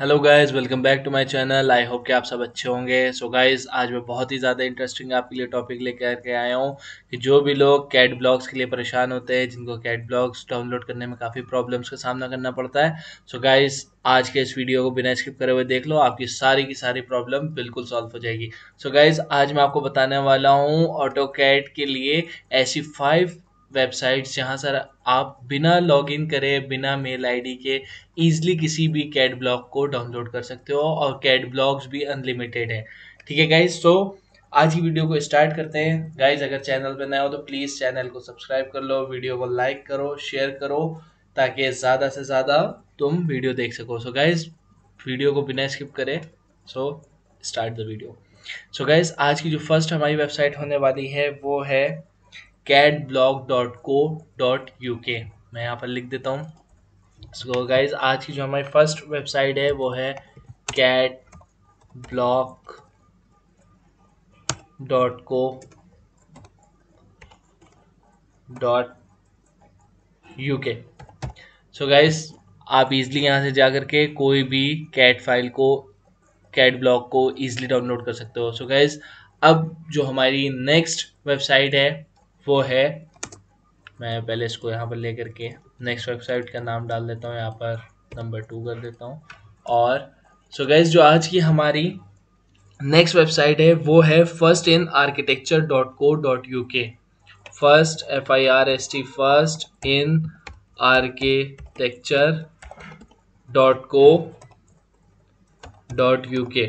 Hello guys welcome back to my channel I hope कि आप सब अच्छे होंगे। सो so गाइस आज मैं बहुत ही ज़्यादा इंटरेस्टिंग आपके लिए टॉपिक लेकर के आया हूँ कि जो भी लोग कैट ब्लॉग्स के लिए परेशान होते हैं, जिनको कैट ब्लॉग्स डाउनलोड करने में काफ़ी प्रॉब्लम्स का सामना करना पड़ता है। सो so गाइस आज के इस वीडियो को बिना स्किप करे हुए देख लो, आपकी सारी की सारी प्रॉब्लम बिल्कुल सॉल्व हो जाएगी। सो so गाइज़ आज मैं आपको बताने वाला हूँ ऑटो कैट के लिए ऐसी फाइव वेबसाइट्स, जहाँ सर आप बिना लॉगिन करे, बिना मेल आईडी के ईजिली किसी भी कैट ब्लॉग को डाउनलोड कर सकते हो और कैट ब्लॉग्स भी अनलिमिटेड है। ठीक है गाइज़ तो आज की वीडियो को स्टार्ट करते हैं। गाइज़ अगर चैनल पर नए हो तो प्लीज़ चैनल को सब्सक्राइब कर लो वीडियो को लाइक करो शेयर करो, ताकि ज़्यादा से ज़्यादा तुम वीडियो देख सको। सो गाइज़ वीडियो को बिना स्किप करें। So start the video so guys आज की जो फ़र्स्ट हमारी वेबसाइट होने वाली है, वो है catblog.co.uk मैं यहाँ पर लिख देता हूँ। सो गाइज़ आज की जो हमारी फ़र्स्ट वेबसाइट है, वो है CAD block dot co dot UK so guys guys आप इजली यहाँ से जा कर के कोई भी कैट फ़ाइल को कैट ब्लॉग को इजली डाउनलोड कर सकते हो। सो so गाइज़ अब जो हमारी नेक्स्ट वेबसाइट है वो है। मैं पहले इसको यहाँ पर लेकर के नेक्स्ट वेबसाइट का नाम डाल देता हूँ, यहाँ पर नंबर टू कर देता हूँ। और सो so गैस जो आज की हमारी नेक्स्ट वेबसाइट है, वो है first in architecture dot co dot U K first F I R S T first in architecture dot co dot U K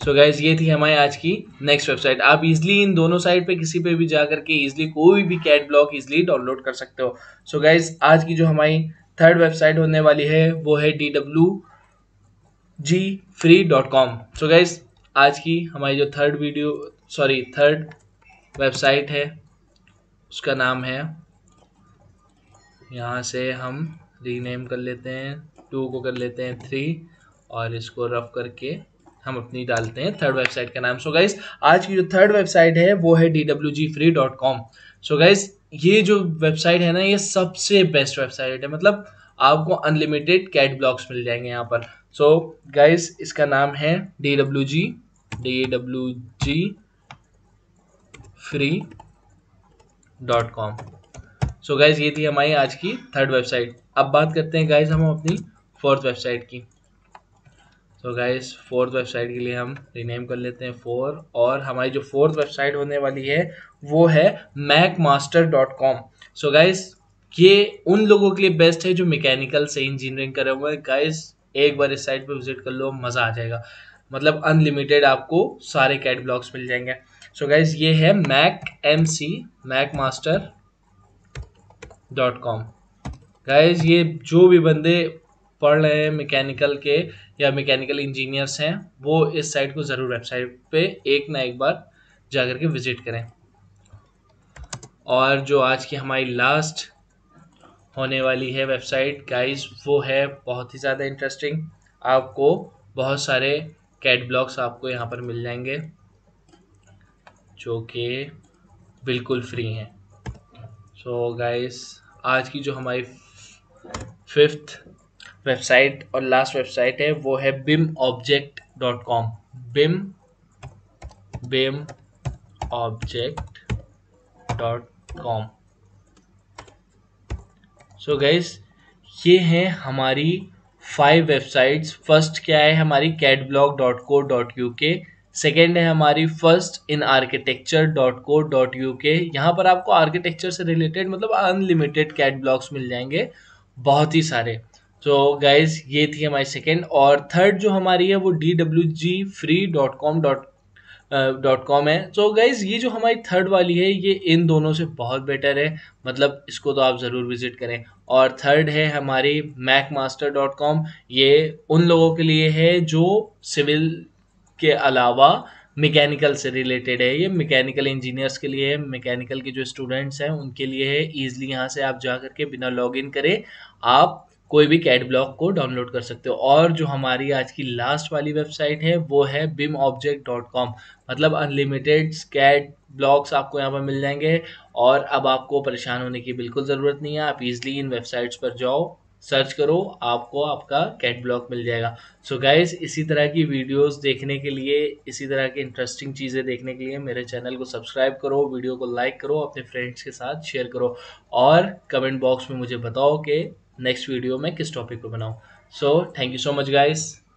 so guys ये थी हमारी आज की नेक्स्ट वेबसाइट आप इजिली इन दोनों साइट पे किसी पे भी जा करके इजिली कोई भी कैट ब्लॉक इजिली डाउनलोड कर सकते हो. सो so गाइज़ आज की जो हमारी थर्ड वेबसाइट होने वाली है, वो है D W G free dot com so guys आज की हमारी जो third video sorry third website है, उसका नाम है, यहाँ से हम रीनेम कर लेते हैं टू को कर लेते हैं थ्री और इसको रफ करके हम अपनी डालते हैं थर्ड वेबसाइट का नाम। सो so गाइज़ आज की जो थर्ड वेबसाइट है वो है D W G free dot com so guys ये जो वेबसाइट है ना ये सबसे बेस्ट वेबसाइट है। मतलब आपको अनलिमिटेड कैट ब्लॉक्स मिल जाएँगे यहाँ पर। सो so, गाइज़ इसका नाम है D W G D W G free dot com so guys ये थी हमारी आज की थर्ड वेबसाइट अब बात करते हैं गाइज़ हम अपनी फोर्थ वेबसाइट की। तो गाइस फोर्थ वेबसाइट के लिए हम रीनेम कर लेते हैं फोर और हमारी जो फोर्थ वेबसाइट होने वाली है, वो है McMaster dot com so guys ये उन लोगों के लिए बेस्ट है जो मैकेनिकल से इंजीनियरिंग करे हुए हैं गाइस एक बार इस साइट पे विज़िट कर लो, मज़ा आ जाएगा। मतलब अनलिमिटेड आपको सारे कैट ब्लॉक्स मिल जाएँगे। सो so गाइज़ ये है Mac M C McMaster dot com guys ये जो भी बंदे पढ़ रहे हैं मैकेनिकल के या मैकेनिकल इंजीनियर्स हैं, वो इस साइट को ज़रूर वेबसाइट पे एक ना एक बार जा के विज़िट करें। और जो आज की हमारी लास्ट होने वाली है वेबसाइट गाइस वो है बहुत ही ज़्यादा इंटरेस्टिंग आपको बहुत सारे कैट ब्लॉक्स आपको यहाँ पर मिल जाएँगे, जो कि बिल्कुल फ्री हैं। सो so गाइस आज की जो हमारी फिफ्थ वेबसाइट और लास्ट वेबसाइट है, वो है BIM object dot com BIM BIM object dot com so guys ये हैं हमारी फाइव वेबसाइट्स फ़र्स्ट क्या है हमारी CAD block dot co dot UK के सेकेंड है हमारी first in architecture dot co dot UK के यहाँ पर आपको आर्किटेक्चर से रिलेटेड मतलब अनलिमिटेड कैट ब्लॉग्स मिल जाएँगे। बहुत ही सारे। तो गाइज़ ये थी हमारी सेकेंड और थर्ड जो हमारी है, वो D W G free dot com dot dot com है। तो गाइज़ ये जो हमारी थर्ड वाली है, ये इन दोनों से बहुत बेटर है। मतलब इसको तो आप ज़रूर विज़िट करें। और थर्ड है हमारी मैक मास्टर डॉट कॉम ये उन लोगों के लिए है जो सिविल के अलावा मैकेनिकल से रिलेटेड है। ये मैकेनिकल इंजीनियर्स के लिए है। मैकेनिकल के जो स्टूडेंट्स हैं, उनके लिए है। ईजिली यहाँ से आप जा करके बिना लॉगिन करें, आप कोई भी कैट ब्लॉक को डाउनलोड कर सकते हो। और जो हमारी आज की लास्ट वाली वेबसाइट है, वो है बिम ऑब्जेक्ट डॉट कॉम मतलब अनलिमिटेड कैट ब्लॉग्स आपको यहाँ पर मिल जाएँगे। और अब आपको परेशान होने की बिल्कुल ज़रूरत नहीं है। आप इजीली इन वेबसाइट्स पर जाओ सर्च करो, आपको आपका कैट ब्लॉग मिल जाएगा। सो so गाइज़ इसी तरह की वीडियोस देखने के लिए, इसी तरह की इंटरेस्टिंग चीज़ें देखने के लिए मेरे चैनल को सब्सक्राइब करो वीडियो को लाइक करो, अपने फ्रेंड्स के साथ शेयर करो। और कमेंट बॉक्स में मुझे बताओ कि नेक्स्ट वीडियो में किस टॉपिक पर बनाऊँ? So thank you so much guys